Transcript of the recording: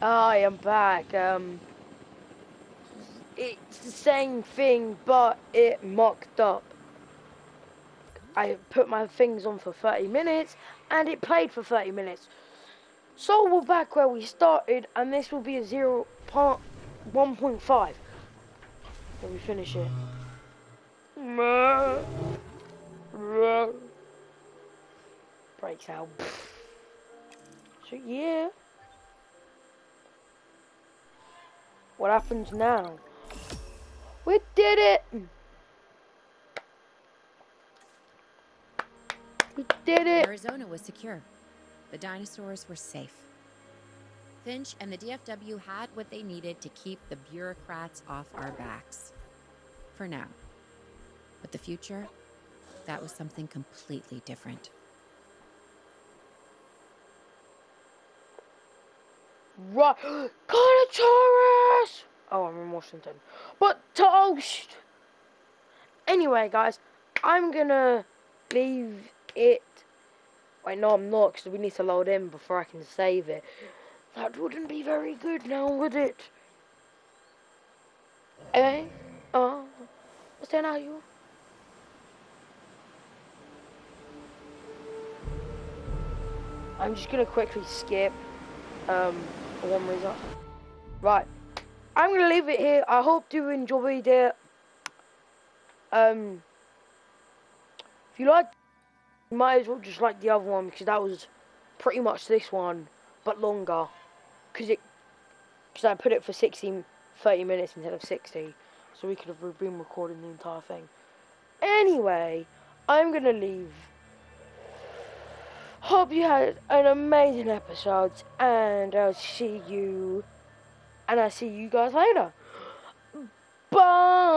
I am back. Um, it's the same thing, but it mocked up. I put my things on for 30 minutes, and it played for 30 minutes. So we're back where we started, and this will be a 0 part 1.5. Let me finish it. Breaks out. So yeah. What happens now? We did it! We did it! Arizona was secure. The dinosaurs were safe. Finch and the DFW had what they needed to keep the bureaucrats off our backs. For now. But the future, that was something completely different. Right, Carnotaurus! Oh, I'm in Washington. But toast! Anyway, guys, I'm gonna leave it. Wait, no, I'm not, because we need to load in before I can save it. That wouldn't be very good now, would it? Eh? Oh. What's that now, you? I'm just gonna quickly skip um, one reason. Right, I'm gonna leave it here. I hope you enjoyed it. Um, if you like, you might as well just like the other one because that was pretty much this one, but longer. Because it, because I put it for 16, 30 minutes instead of 60, so we could have been recording the entire thing. Anyway, I'm gonna leave. Hope you had an amazing episode, and I'll see you, and I'll see you guys later. Bye!